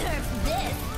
deserve this!